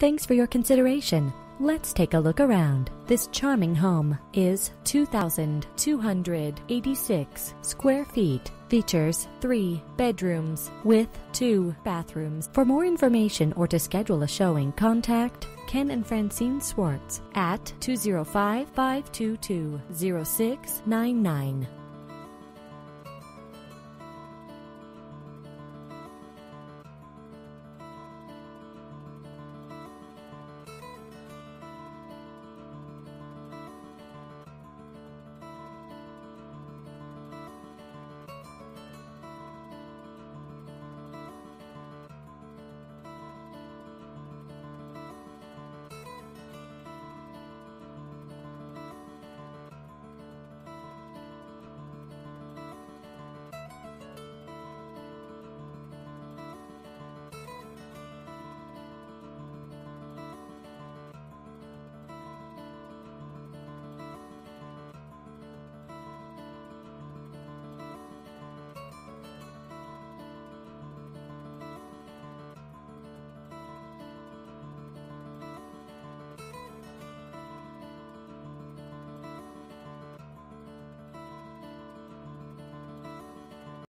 Thanks for your consideration. Let's take a look around. This charming home is 2,286 square feet. Features three bedrooms with two bathrooms. For more information or to schedule a showing, contact Ken and Francine Swarts at 205 522 0699.